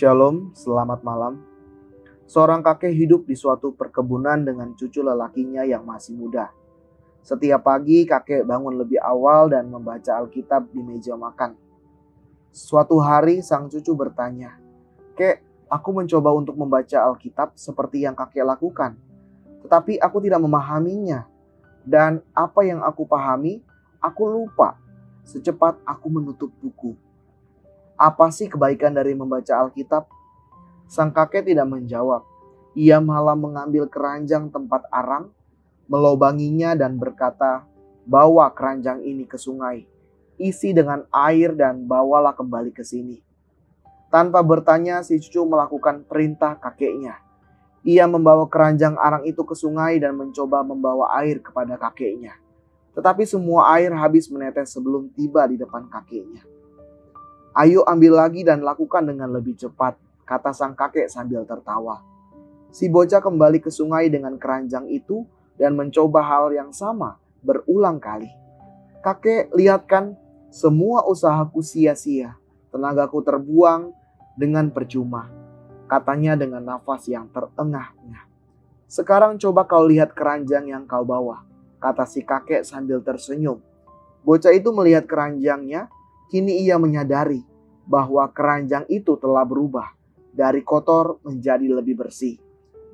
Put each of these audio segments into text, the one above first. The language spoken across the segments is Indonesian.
Shalom, selamat malam. Seorang kakek hidup di suatu perkebunan dengan cucu lelakinya yang masih muda. Setiap pagi kakek bangun lebih awal dan membaca Alkitab di meja makan. Suatu hari sang cucu bertanya, "Kek, aku mencoba untuk membaca Alkitab seperti yang kakek lakukan, tetapi aku tidak memahaminya. Dan apa yang aku pahami, aku lupa secepat aku menutup buku." Apa sih kebaikan dari membaca Alkitab? Sang kakek tidak menjawab. Ia malah mengambil keranjang tempat arang, melobanginya dan berkata, "Bawa keranjang ini ke sungai, isi dengan air dan bawalah kembali ke sini." Tanpa bertanya, si cucu melakukan perintah kakeknya. Ia membawa keranjang arang itu ke sungai dan mencoba membawa air kepada kakeknya. Tetapi semua air habis menetes sebelum tiba di depan kakeknya. Ayo ambil lagi dan lakukan dengan lebih cepat, kata sang kakek sambil tertawa. Si bocah kembali ke sungai dengan keranjang itu dan mencoba hal yang sama berulang kali. Kakek, lihatkan, semua usahaku sia-sia. Tenagaku terbuang dengan percuma. Katanya dengan nafas yang terengah-engah. Sekarang coba kau lihat keranjang yang kau bawa, kata si kakek sambil tersenyum. Bocah itu melihat keranjangnya Kini ia menyadari bahwa keranjang itu telah berubah dari kotor menjadi lebih bersih,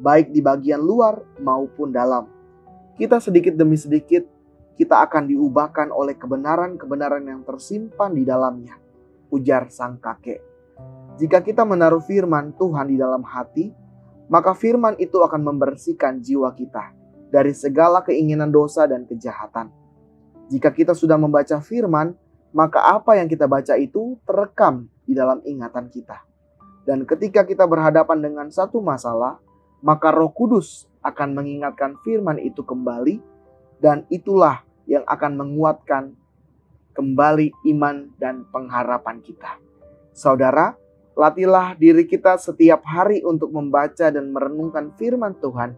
baik di bagian luar maupun dalam. Kita sedikit demi sedikit kita akan diubahkan oleh kebenaran-kebenaran yang tersimpan di dalamnya, ujar sang kakek. Jika kita menaruh firman Tuhan di dalam hati, maka firman itu akan membersihkan jiwa kita dari segala keinginan dosa dan kejahatan. Jika kita sudah membaca firman, maka apa yang kita baca itu terekam di dalam ingatan kita. Dan ketika kita berhadapan dengan satu masalah, maka Roh Kudus akan mengingatkan firman itu kembali, dan itulah yang akan menguatkan kembali iman dan pengharapan kita. Saudara, latihlah diri kita setiap hari untuk membaca dan merenungkan firman Tuhan,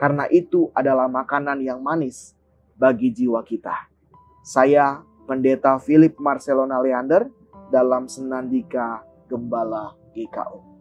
karena itu adalah makanan yang manis bagi jiwa kita. Saya Pendeta Philip Marcelona Leander dalam Senandika Gembala GKO.